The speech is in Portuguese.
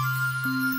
Música